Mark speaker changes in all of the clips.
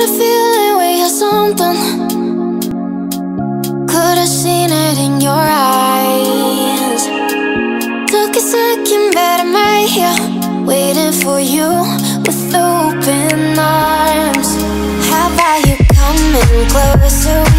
Speaker 1: got a feeling we had something. Could have seen it in your eyes. Took a second, but I'm right here Waiting for you with open arms. How about you coming closer?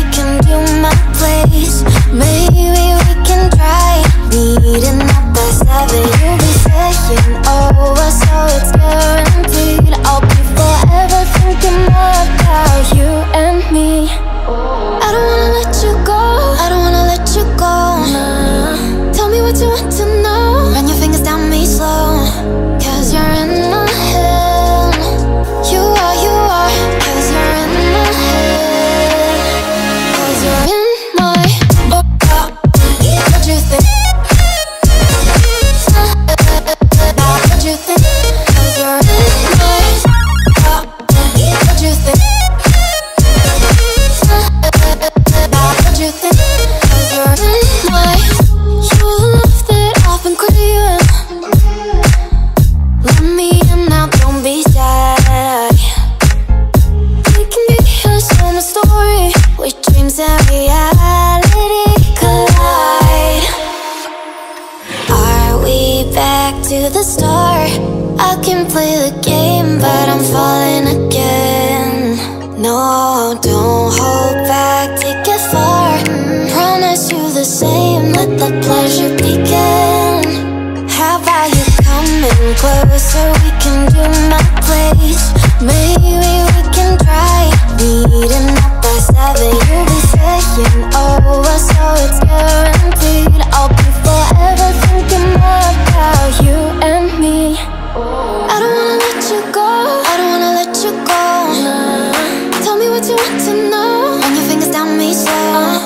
Speaker 1: Yeah. play the game, but I'm falling again. No, don't hold back, take it far. Promise you the same, let the pleasure begin. How about you coming closer, we can do my place. to know. When your fingers down me slow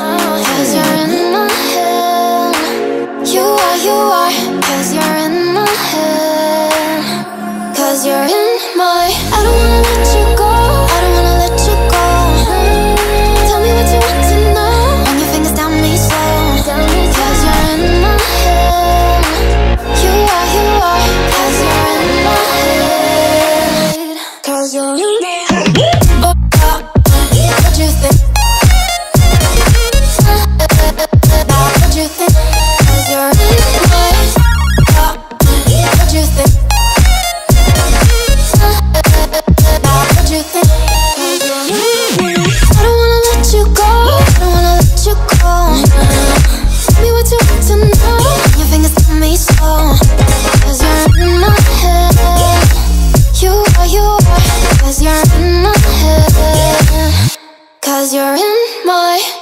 Speaker 1: Cause you're in my